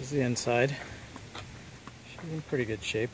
This is the inside. She's in pretty good shape.